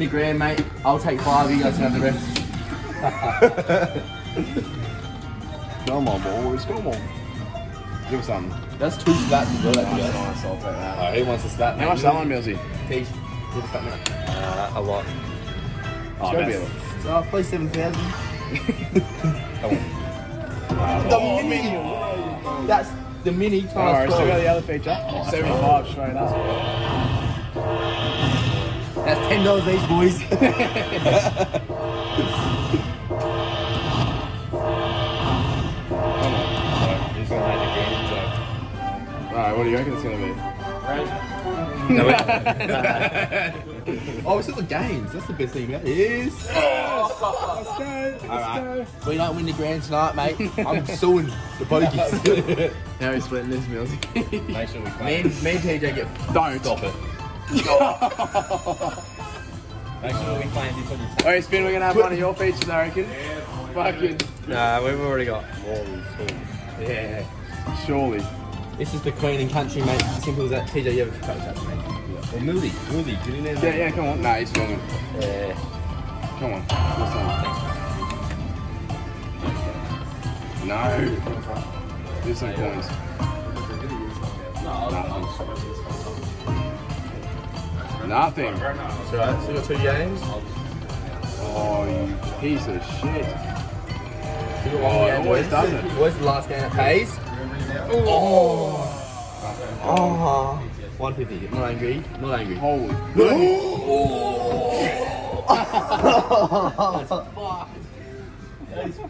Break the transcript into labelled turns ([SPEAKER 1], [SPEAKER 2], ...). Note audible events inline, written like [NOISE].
[SPEAKER 1] the grand, mate. I'll take five. You guys can have the rest. [LAUGHS]
[SPEAKER 2] Come on, boys. Come on. Give us something.
[SPEAKER 1] That's two slaps as well. That
[SPEAKER 2] Nice, nice. I'll take that.
[SPEAKER 1] Oh, he wants to slap.
[SPEAKER 2] How much that one, Millsy?
[SPEAKER 1] Teach. Give us that minute.
[SPEAKER 3] Uh, a lot.
[SPEAKER 2] Oh,
[SPEAKER 1] Should
[SPEAKER 2] that's-
[SPEAKER 1] be able. So I'll play seven thousand. [LAUGHS]
[SPEAKER 2] Come on.
[SPEAKER 1] The mini. That's the mini times
[SPEAKER 2] Alright, still got the other feature. 75 straight up.
[SPEAKER 3] Make the game joke.
[SPEAKER 2] Alright, what do you reckon it's gonna be?
[SPEAKER 3] No,
[SPEAKER 1] oh, it's still the games. That's the best thing about it. Is.
[SPEAKER 2] Let's go. Let's
[SPEAKER 1] Alright. If we don't win the grand tonight, mate, [LAUGHS] I'm suing the bogies. [LAUGHS] now he's splitting this, Mills.
[SPEAKER 3] Make sure we
[SPEAKER 1] me,
[SPEAKER 3] play.
[SPEAKER 1] and, me and TJ get.
[SPEAKER 2] Don't.
[SPEAKER 1] Stop it. [LAUGHS]
[SPEAKER 3] Make sure we play this on your
[SPEAKER 2] Alright, Spin, we're gonna have one of your features, I reckon. Fucking.
[SPEAKER 3] Nah, we've already got.
[SPEAKER 1] Yeah.
[SPEAKER 2] Surely.
[SPEAKER 1] This is the Queen and Country, mate. Simple as that. TJ, you ever coach that to me? Or Mildy. Mildy, get in there.
[SPEAKER 2] Yeah, yeah, come on. Nah, he's filming.
[SPEAKER 1] Yeah.
[SPEAKER 2] Come on. This one. No. Do some coins. Nothing. Nothing.
[SPEAKER 1] That's alright. So uh, we got two games.
[SPEAKER 2] Oh, you piece of shit.
[SPEAKER 1] We got
[SPEAKER 2] Oh,
[SPEAKER 1] one
[SPEAKER 2] it always does it.
[SPEAKER 1] Where's the last game that pays? Oh. Oh. 150. Not angry. Not angry.
[SPEAKER 2] Holy.
[SPEAKER 1] Oh. [LAUGHS]